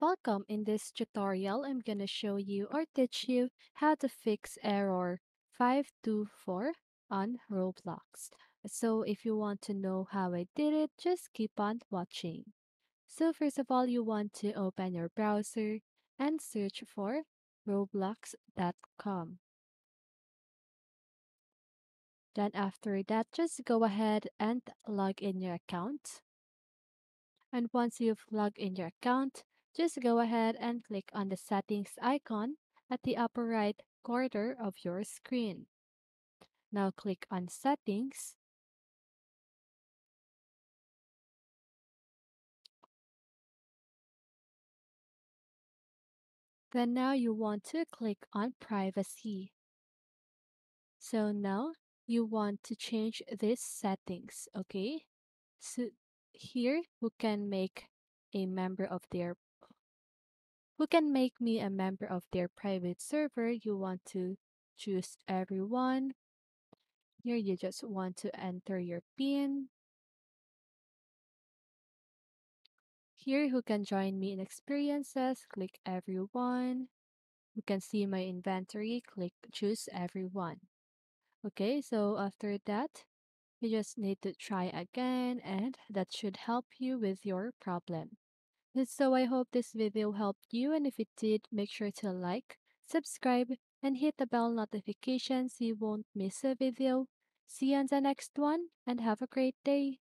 Welcome. In this tutorial, I'm gonna show you or teach you how to fix error 524 on Roblox. So if you want to know how I did it, just keep on watching. So first of all, you want to open your browser and search for roblox.com. Then after that, just go ahead and log in your account. And once you've logged in your account, just go ahead and click on the settings icon at the upper right corner of your screen. Now click on settings. Then now you want to click on privacy. So now you want to change these settings, okay? So here you can make a member of their who can make me a member of their private server, you want to choose everyone. Here you just want to enter your PIN. Here who can join me in experiences, click everyone. You can see my inventory, click choose everyone. Okay, so after that, you just need to try again and that should help you with your problem. So I hope this video helped you and if it did, make sure to like, subscribe, and hit the bell notification so you won't miss a video. See you on the next one and have a great day.